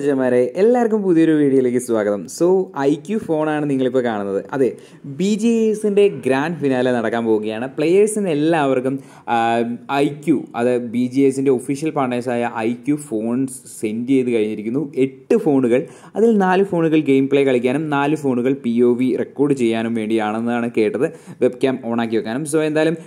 രാജമാരെ എല്ലാവർക്കും പുതിയൊരു വീഡിയോയിലേക്ക് സ്വാഗതം. സോ ഐ ക്യു ഫോണാണ് നിങ്ങളിപ്പോൾ കാണുന്നത്. അതെ ബി ജി എസിന്റെ ഗ്രാൻഡ് ഫിനാലെ നടക്കാൻ പോവുകയാണ്. പ്ലെയേഴ്സിന് എല്ലാവർക്കും ഐ ക്യു അത് ബി ജി എസിന്റെ ഒഫീഷ്യൽ പാർട്ട്നേഴ്സായ ഐ ക്യു ഫോൺസ് സെൻഡ് ചെയ്ത് കഴിഞ്ഞിരിക്കുന്നു. എട്ട് ഫോണുകൾ അതിൽ നാല് ഫോണുകൾ ഗെയിം പ്ലേ കളിക്കാനും നാല് ഫോണുകൾ പി ഒ വി റെക്കോർഡ് ചെയ്യാനും വേണ്ടിയാണെന്നാണ് കേട്ടത്. വെബ് ക്യാം ഓണാക്കി വെക്കാനും. സോ എന്തായാലും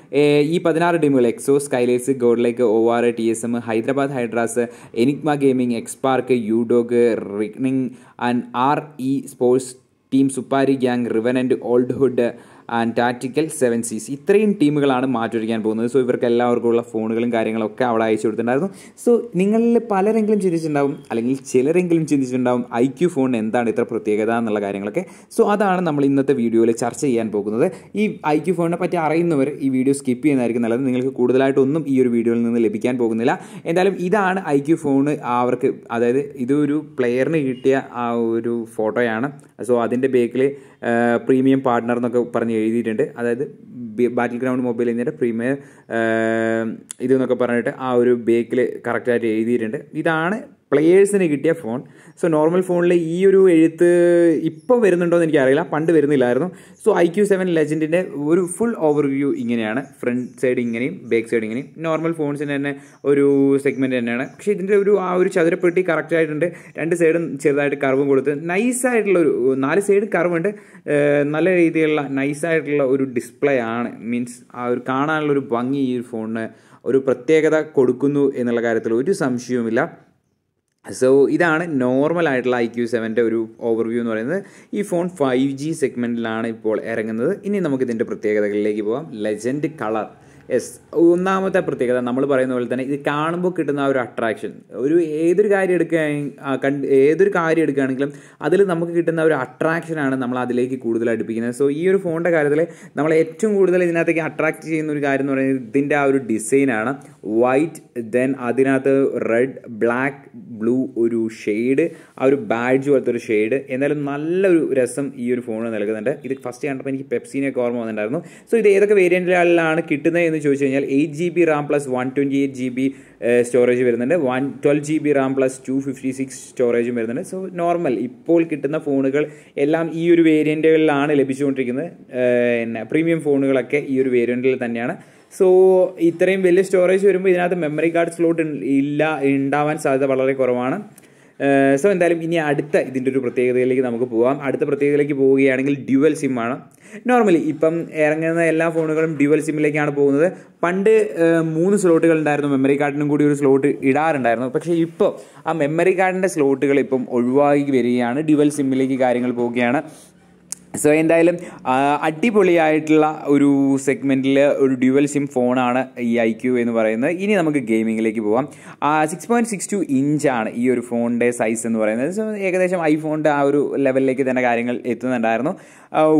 ഈ പതിനാറ് ടീമുകൾ എക്സോ സ്കൈലേസ് Godlike O R T S M Hyderabad Hydras Enigma gaming Xspark യൂഡോഗ് Bulldog, Rickning, and RE Sports Team Supari Gang, Revenant, oldhood. And tactical seven seas ഇത്രയും ടീമുകളാണ് മാറ്റൊരുക്കാൻ പോകുന്നത്. സോ ഇവർക്ക് എല്ലാവർക്കും ഉള്ള ഫോണുകളും കാര്യങ്ങളൊക്കെ അവിടെ അയച്ചു കൊടുത്തിട്ടുണ്ടായിരുന്നു. സോ നിങ്ങളിൽ പലരെങ്കിലും ചിന്തിച്ചിട്ടുണ്ടാവും അല്ലെങ്കിൽ ചിലരെങ്കിലും ചിന്തിച്ചിട്ടുണ്ടാവും ഐ ക്യു ഫോണിന് എന്താണ് ഇത്ര പ്രത്യേകത എന്നുള്ള കാര്യങ്ങളൊക്കെ. സോ അതാണ് നമ്മൾ ഇന്നത്തെ വീഡിയോയിൽ ചർച്ച ചെയ്യാൻ പോകുന്നത്. ഈ ഐ ക്യു ഫോണിനെ പറ്റി അറിയുന്നവർ ഈ വീഡിയോ സ്കിപ്പ് ചെയ്യുന്നതായിരിക്കും നല്ലത്. നിങ്ങൾക്ക് കൂടുതലായിട്ടൊന്നും ഈ ഒരു വീഡിയോയിൽ നിന്ന് ലഭിക്കാൻ പോകുന്നില്ല. എന്തായാലും ഇതാണ് ഐ ക്യു ഫോൺ അവർക്ക് അതായത് ഇതൊരു പ്ലെയറിന് കിട്ടിയ ആ ഒരു ഫോട്ടോയാണ് സോ അതിന്റെ ബേക്കിൽ പ്രീമിയം പാർട്ട്ണർ എന്നൊക്കെ പറഞ്ഞ് എഴുതിയിട്ടുണ്ട്. അതായത് ബാറ്റിൽ ഗ്രൗണ്ട് മൊബൈൽ എന്നിട്ട് പ്രീമിയർ ഇതെന്നൊക്കെ പറഞ്ഞിട്ട് ആ ഒരു ബേക്കിൽ കറക്റ്റായിട്ട് എഴുതിയിട്ടുണ്ട്. ഇതാണ് പ്ലെയേഴ്സിന് കിട്ടിയ ഫോൺ സോ നോർമൽ ഫോണിൽ ഈ ഒരു എഴുത്ത് ഇപ്പോൾ വരുന്നുണ്ടോ എന്ന് എനിക്കറിയില്ല. പണ്ട് വരുന്നില്ലായിരുന്നു. സോ ഐ ക്യു സെവൻ ലെജൻഡിന്റെ ഒരു ഫുൾ ഓവർവ്യൂ ഇങ്ങനെയാണ്. ഫ്രണ്ട് സൈഡ് ഇങ്ങനെയും ബാക്ക് സൈഡ് ഇങ്ങനെയും. നോർമൽ ഫോൺസിന് തന്നെ ഒരു സെഗ്മെന്റ് തന്നെയാണ്. പക്ഷേ ഇതിന്റെ ഒരു ആ ഒരു ചതുരപ്പെട്ടി കറക്റ്റ് ആയിട്ടുണ്ട്. രണ്ട് സൈഡും ചെറുതായിട്ട് കർവും കൊടുത്ത്. നൈസായിട്ടുള്ള ഒരു നാല് സൈഡ് കർവുണ്ട് നല്ല രീതിയിലുള്ള നൈസായിട്ടുള്ള ഒരു ഡിസ്പ്ലേ ആണ്. മീൻസ് ആ ഒരു കാണാനുള്ള ഒരു ഭംഗി ഈ ഒരു ഫോണിന് ഒരു പ്രത്യേകത കൊടുക്കുന്നു എന്നുള്ള കാര്യത്തിൽ ഒരു സംശയവുമില്ല. സോ ഇതാണ് നോർമൽ ആയിട്ടുള്ള ഐ ക്യു സെവന്റെ ഒരു ഓവർവ്യൂ എന്ന് പറയുന്നത്. ഈ ഫോൺ ഫൈവ് ജി സെഗ്മെന്റിലാണ് ഇപ്പോൾ ഇറങ്ങുന്നത്. ഇനി നമുക്കിതിന്റെ പ്രത്യേകതകളിലേക്ക് പോകാം. ലെജൻഡ് കളർ യെസ് ഒന്നാമത്തെ പ്രത്യേകത നമ്മൾ പറയുന്ന പോലെ തന്നെ ഇത് കാണുമ്പോൾ കിട്ടുന്ന ആ ഒരു അട്രാക്ഷൻ ഒരു ഏതൊരു കാര്യം എടുക്കുക ഏതൊരു കാര്യം എടുക്കുകയാണെങ്കിലും അതിൽ നമുക്ക് കിട്ടുന്ന ഒരു അട്രാക്ഷനാണ് നമ്മൾ അതിലേക്ക് കൂടുതൽ അടുപ്പിക്കുന്നത്. സോ ഈ ഒരു ഫോണിന്റെ കാര്യത്തിൽ നമ്മൾ ഏറ്റവും കൂടുതൽ ഇതിനകത്തേക്ക് അട്രാക്ട് ചെയ്യുന്ന ഒരു കാര്യം എന്ന് പറയുന്നത് ഇതിന്റെ ആ ഒരു ഡിസൈനാണ് വൈറ്റ് ദെൻ അതിനകത്ത് റെഡ് ബ്ലാക്ക് ബ്ലൂ ഒരു ഷെയ്ഡ് ആ ഒരു ബാഡ്ജ് പോലത്തെ ഒരു ഷെയ്ഡ് എന്നാലും നല്ലൊരു രസം ഈ ഒരു ഫോൺ നൽകുന്നുണ്ട്. ഇത് ഫസ്റ്റ് കണ്ടപ്പോൾ എനിക്ക് പെപ്സീനെയൊക്കെ ഓർമ്മ വന്നിട്ടുണ്ടായിരുന്നു. സോ ഇത് ഏതൊക്കെ വേരിയന്റിലാണ് കിട്ടുന്നത് എന്ന് ചോദിച്ചു കഴിഞ്ഞാൽ eight G B RAM plus one twenty eight G B storage വരുന്നുണ്ട്. One twelve G B RAM plus two fifty six സ്റ്റോറേജും വരുന്നുണ്ട്. സോ നോർമൽ ഇപ്പോൾ കിട്ടുന്ന ഫോണുകൾ എല്ലാം ഈ ഒരു വേരിയന്റുകളിലാണ് ലഭിച്ചുകൊണ്ടിരിക്കുന്നത്. പിന്നെ പ്രീമിയം ഫോണുകളൊക്കെ ഈ ഒരു വേരിയന്റിൽ തന്നെയാണ്. സോ ഇത്രയും വലിയ സ്റ്റോറേജ് വരുമ്പോൾ ഇതിനകത്ത് മെമ്മറി കാർഡ് സ്ലോട്ട് ഇല്ല ഉണ്ടാവാൻ സാധ്യത വളരെ കുറവാണ്. സോ എന്തായാലും ഇനി അടുത്ത ഇതിന്റെ ഒരു പ്രത്യേകതയിലേക്ക് നമുക്ക് പോകാം അടുത്ത പ്രത്യേകതയിലേക്ക് പോവുകയാണെങ്കിൽ ഡ്യുവൽ സിമ്മാണ് നോർമലി ഇപ്പം ഇറങ്ങുന്ന എല്ലാ ഫോണുകളും ഡ്യുവൽ സിമ്മിലേക്കാണ് പോകുന്നത്. പണ്ട് മൂന്ന് സ്ലോട്ടുകൾ ഉണ്ടായിരുന്നു. മെമ്മറി കാർഡിനും കൂടി ഒരു സ്ലോട്ട് ഇടാറുണ്ടായിരുന്നു. പക്ഷേ ഇപ്പോൾ ആ മെമ്മറി കാർഡിന്റെ സ്ലോട്ടുകൾ ഇപ്പം ഒഴിവാക്കി വരികയാണ്. ഡ്യുവൽ സിമ്മിലേക്ക് കാര്യങ്ങൾ പോവുകയാണ്. സോ എന്തായാലും അടിപൊളിയായിട്ടുള്ള ഒരു സെഗ്മെന്റിൽ ഒരു ഡ്യുവൽ സിം ഫോണാണ് ഈ ഐ ക്യു എന്ന് പറയുന്നത്. ഇനി നമുക്ക് ഗെയിമിങ്ങിലേക്ക് പോവാം. സിക്സ് പോയിന്റ് സിക്സ് ടു ഇഞ്ചാണ് ഈ ഒരു ഫോണിന്റെ സൈസ് എന്ന് പറയുന്നത്. സോ ഏകദേശം ഐഫോണിന്റെ ആ ഒരു ലെവലിലേക്ക് തന്നെ കാര്യങ്ങൾ എത്തുന്നുണ്ടായിരുന്നു.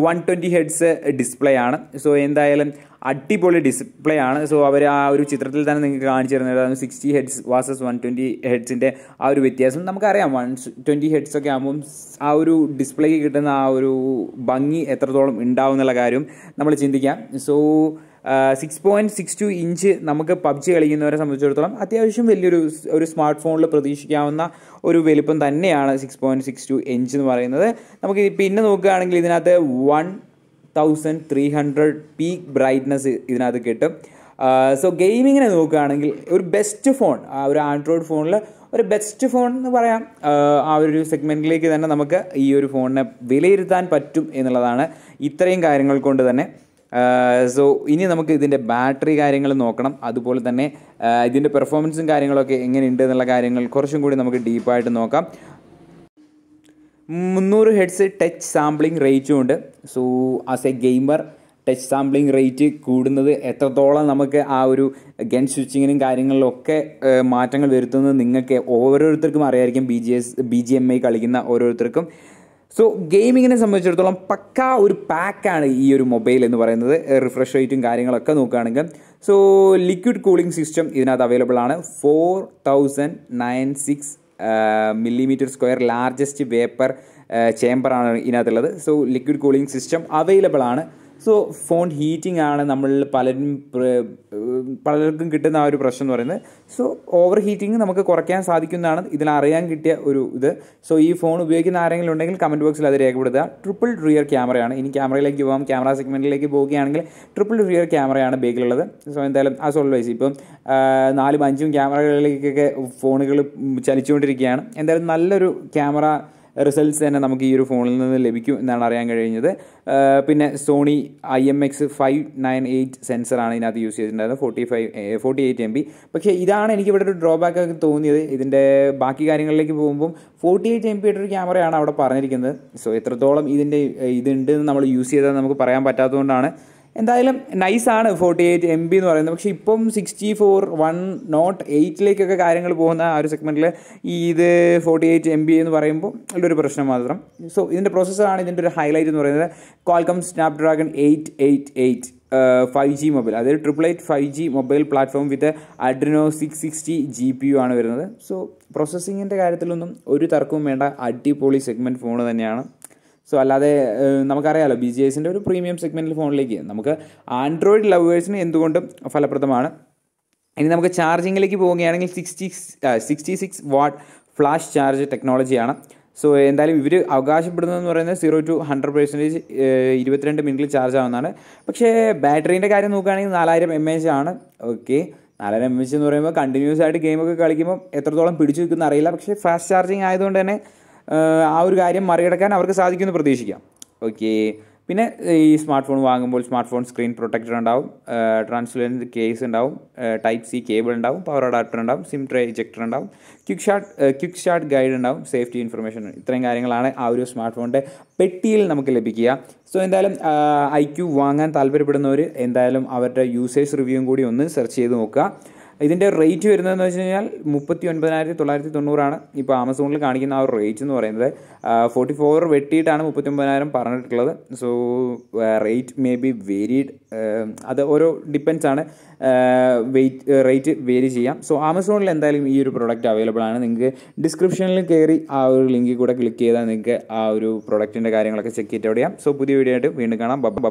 വൺ ട്വന്റി ഹെഡ്സ് ഡിസ്പ്ലേ ആണ്. സോ എന്തായാലും അടിപൊളി ഡിസ്പ്ലേ ആണ്. സോ അവർ ആ ഒരു ചിത്രത്തിൽ തന്നെ നിങ്ങൾക്ക് കാണിച്ചു തരുന്നത് sixty hertz versus one twenty ഹെഡ്സിന്റെ ആ ഒരു വ്യത്യാസം. നമുക്കറിയാം വൺ ട്വന്റി ഹെഡ്സ് ഒക്കെ ആകുമ്പം ആ ഒരു ഡിസ്പ്ലേക്ക് കിട്ടുന്ന ആ ഒരു ഭംഗി എത്രത്തോളം ഉണ്ടാവും എന്നുള്ള കാര്യം നമ്മൾ ചിന്തിക്കാം. So six point six two inch നമുക്ക് പബ്ജി കളിക്കുന്നവരെ സംബന്ധിച്ചിടത്തോളം അത്യാവശ്യം വലിയൊരു ഒരു സ്മാർട്ട് ഫോണിൽ പ്രതീക്ഷിക്കാവുന്ന ഒരു വലിപ്പം തന്നെയാണ് six point six two inch എന്ന് പറയുന്നത്. നമുക്ക് പിന്നെ നോക്കുകയാണെങ്കിൽ ഇതിനകത്ത് one thousand three hundred peak brightness ഇതിനകത്ത് കിട്ടും. സോ ഗെയിമിങ്ങിനെ നോക്കുകയാണെങ്കിൽ ഒരു ബെസ്റ്റ് ഫോൺ ആ ഒരു ആൻഡ്രോയിഡ് ഫോണിൽ ഒരു ബെസ്റ്റ് ഫോൺ എന്ന് പറയാം. ആ, ഒരു സെഗ്മെന്റിലേക്ക് തന്നെ നമുക്ക് ഈ ഒരു ഫോണിനെ വിലയിരുത്താൻ പറ്റും എന്നുള്ളതാണ് ഇത്രയും കാര്യങ്ങൾ കൊണ്ട് തന്നെ. സോ ഇനി നമുക്ക് ഇതിന്റെ ബാറ്ററി കാര്യങ്ങൾ നോക്കണം. അതുപോലെ തന്നെ ഇതിന്റെ പെർഫോമൻസും കാര്യങ്ങളൊക്കെ എങ്ങനെയുണ്ട് എന്നുള്ള കാര്യങ്ങൾ കുറച്ചും കൂടി നമുക്ക് ഡീപ്പായിട്ട് നോക്കാം. മുന്നൂറ് ഹെഡ്സ് ടച്ച് സാമ്പിളിംഗ് റേറ്റും ഉണ്ട്. So as a gamer touch sampling rate കൂടുന്നത് എത്രത്തോളം നമുക്ക് ആ ഒരു ഗൺ സ്വിച്ചിങ്ങിനും കാര്യങ്ങളിലൊക്കെ മാറ്റങ്ങൾ വരുത്തുന്നത് നിങ്ങൾക്ക് ഓരോരുത്തർക്കും അറിയായിരിക്കും. B G S B G M I കളിക്കുന്ന ഓരോരുത്തർക്കും. സോ ഗെയിമിങ്ങിനെ സംബന്ധിച്ചിടത്തോളം പക്ക ഒരു പാക്കാണ് ഈ ഒരു മൊബൈൽ എന്ന് പറയുന്നത്. റിഫ്രഷ് റേറ്റും കാര്യങ്ങളൊക്കെ നോക്കുകയാണെങ്കിൽ. സോ ലിക്വിഡ് കൂളിംഗ് സിസ്റ്റം ഇതിനകത്ത് അവൈലബിൾ ആണ്. Four thousand nine six millimetre square largest vapour ചേമ്പറാണ് ഇതിനകത്തുള്ളത്. So liquid cooling system available ആണ്. സോ ഫോൺ ഹീറ്റിംഗ് ആണ് നമ്മൾ പലരും പലർക്കും കിട്ടുന്ന ആ ഒരു പ്രശ്നം എന്ന് പറയുന്നത്. സോ ഓവർ ഹീറ്റിംഗ് നമുക്ക് കുറയ്ക്കാൻ സാധിക്കുന്നതാണ്. ഇതിൽ അറിയാൻ കിട്ടിയ ഒരു ഇത്. സോ ഈ ഫോൺ ഉപയോഗിക്കുന്ന ആരെങ്കിലും ഉണ്ടെങ്കിൽ കമന്റ് ബോക്സിൽ അത് രേഖപ്പെടുത്തുക. ട്രിപ്പിൾ റിയർ ക്യാമറയാണ് ഇനി ക്യാമറയിലേക്ക് പോകാം. ക്യാമറ സെഗ്മെന്റിലേക്ക് പോവുകയാണെങ്കിൽ ട്രിപ്പിൾ റിയർ ക്യാമറയാണ് ബേക്കിലുള്ളത്. സോ എന്തായാലും ആസ് ഓൾവേസ് ഇപ്പം നാലും അഞ്ചും ക്യാമറകളിലേക്കൊക്കെ ഫോണുകൾ ചലിച്ചുകൊണ്ടിരിക്കുകയാണ്. എന്തായാലും നല്ലൊരു ക്യാമറ റിസൾട്ട്സ് തന്നെ നമുക്ക് ഈ ഒരു ഫോണിൽ നിന്ന് ലഭിക്കും എന്നാണ് അറിയാൻ കഴിഞ്ഞത്. പിന്നെ Sony I M X five nine eight sensor ഇതിനകത്ത് യൂസ് ചെയ്തിട്ടുണ്ടായിരുന്നത്. Forty five forty eight M B പക്ഷേ ഇതാണ് എനിക്ക് ഇവിടെ ഒരു ഡ്രോബാക്ക് ഒക്കെ തോന്നിയത്. ഇതിന്റെ ബാക്കി കാര്യങ്ങളിലേക്ക് പോകുമ്പം ഫോർട്ടി എയ്റ്റ് എം ബി ഒരു ക്യാമറയാണ് അവിടെ പറഞ്ഞിരിക്കുന്നത്. സോ എത്രത്തോളം ഇതിന്റെ ഇതുണ്ട് എന്ന് നമ്മൾ യൂസ് ചെയ്താൽ നമുക്ക് പറയാൻ പറ്റാത്തതുകൊണ്ടാണ് എന്തായാലും നൈസാണ് ഫോർട്ടി എയ്റ്റ് എം ബി എന്ന് പറയുന്നത്. പക്ഷേ ഇപ്പം സിക്സ്റ്റി ഫോർ വൺ നോട്ട് എയ്റ്റിലേക്കൊക്കെ കാര്യങ്ങൾ പോകുന്ന ആ ഒരു സെഗ്മെന്റിൽ ഈ ഇത് ഫോർട്ടി എയ്റ്റ് എം ബി എന്ന് പറയുമ്പോൾ ഉള്ളൊരു പ്രശ്നം മാത്രം. സോ ഇതിന്റെ പ്രോസസ്സറാണ് ഇതിന്റെ ഒരു ഹൈലൈറ്റ് എന്ന് പറയുന്നത്. Qualcomm Snapdragon eight eight eight five G mobile അതായത് triple eight five G mobile platform with Adreno six sixty G P U ആണ് വരുന്നത്. സോ പ്രോസസ്സിങ്ങിന്റെ കാര്യത്തിലൊന്നും ഒരു തർക്കവും വേണ്ട. അടിപൊളി സെഗ്മെന്റ് ഫോൺ തന്നെയാണ്. സോ അല്ലാതെ നമുക്കറിയാമല്ലോ ബി ജി എസിന്റെ ഒരു പ്രീമിയം സെഗ്മെന്റിൽ ഫോണിലേക്ക് നമുക്ക് ആൻഡ്രോയിഡ് ലവേഴ്സിന് എന്തുകൊണ്ടും ഫലപ്രദമാണ്. ഇനി നമുക്ക് ചാർജിങ്ങിലേക്ക് പോവുകയാണെങ്കിൽ sixty sixty six watt flash charge ടെക്നോളജിയാണ് so എന്തായാലും ഇവർ അവകാശപ്പെടുന്നതെന്ന് പറയുന്നത് സീറോ ടു ഹൺഡ്രഡ് പെർസെന്റേജ് ഇരുപത്തിരണ്ട് മിനിറ്റിൽ ചാർജ് ആവുന്നതാണ്. പക്ഷേ ബാറ്ററീന്റെ കാര്യം നോക്കുകയാണെങ്കിൽ നാലായിരം എം എച്ച് ആണ്. ഓക്കെ നാലായിരം എം എച്ച് എന്ന് പറയുമ്പോൾ കണ്ടിന്യൂസ് ആയിട്ട് ഗെയിമൊക്കെ കളിക്കുമ്പോൾ എത്രത്തോളം പിടിച്ചു നിൽക്കുന്ന അറിയില്ല. പക്ഷേ ഫാസ്റ്റ് ചാർജിങ് ആയതുകൊണ്ട് തന്നെ ആ ഒരു കാര്യം മറികടക്കാൻ അവർക്ക് സാധിക്കുമെന്ന് പ്രതീക്ഷിക്കാം. ഓക്കെ പിന്നെ ഈ സ്മാർട്ട് ഫോൺ വാങ്ങുമ്പോൾ സ്മാർട്ട് ഫോൺ സ്ക്രീൻ പ്രൊട്ടക്ടർ ഉണ്ടാവും ട്രാൻസ്ലുവന്റ് കേസ് ഉണ്ടാവും. ടൈപ്പ് സി കേബിൾ ഉണ്ടാവും. പവർ അഡാപ്റ്റർ ഉണ്ടാവും. സിം ട്രേ ഇജക്ടർ ഉണ്ടാവും. Quick start quick start guide ഉണ്ടാവും. സേഫ്റ്റി ഇൻഫർമേഷൻ ഇത്രയും കാര്യങ്ങളാണ് ആ ഒരു സ്മാർട്ട് ഫോണിന്റെ പെട്ടിയിൽ നമുക്ക് ലഭിക്കുക. സോ എന്തായാലും ഐ വാങ്ങാൻ താല്പര്യപ്പെടുന്നവർ എന്തായാലും അവരുടെ യൂസേഴ്സ് റിവ്യൂവും കൂടി ഒന്ന് സെർച്ച് ചെയ്ത് നോക്കുക. ഇതിന്റെ റേറ്റ് വരുന്നതെന്ന് വെച്ച് കഴിഞ്ഞാൽ മുപ്പത്തി ഒൻപതിനായിരത്തി തൊള്ളായിരത്തി തൊണ്ണൂറാണ് ഇപ്പോൾ ആമസോണിൽ കാണിക്കുന്ന ആ ഒരു റേറ്റ് എന്ന് പറയുന്നത്. ഫോർട്ടി ഫോർ വെട്ടിയിട്ടാണ് മുപ്പത്തി ഒമ്പതിനായിരം പറഞ്ഞിട്ടുള്ളത് so rate may be varied അത് ഓരോ ഡിപ്പെൻസ് ആണ്. വെയിറ്റ് റേറ്റ് വേരി ചെയ്യാം. സോ ആമസോണിൽ എന്തായാലും ഈ ഒരു പ്രോഡക്റ്റ് അവൈലബിൾ ആണ്. നിങ്ങൾക്ക് ഡിസ്ക്രിപ്ഷനിൽ കയറി ആ ഒരു ലിങ്കിൽ കൂടെ ക്ലിക്ക് ചെയ്താൽ നിങ്ങൾക്ക് ആ ഒരു പ്രൊഡക്റ്റിന്റെ കാര്യങ്ങളൊക്കെ ചെക്ക് ചെയ്തിട്ട് ചെയ്യാം. സോ പുതിയ വീഡിയോ ആയിട്ട് വീണ്ടും കാണാം. ബ